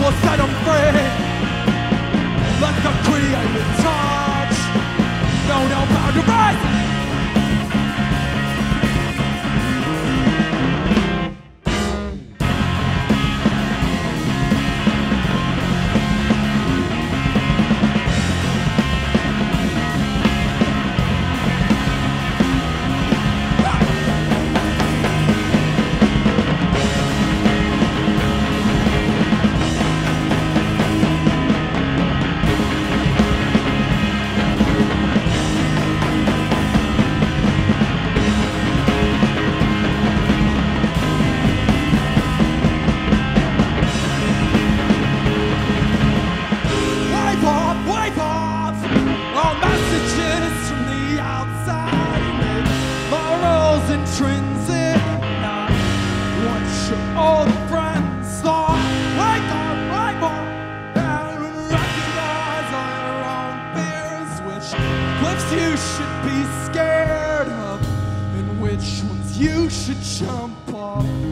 will set them free. Let the creative touch. No, no boundaries. Wipe scared of, and which ones you should jump off.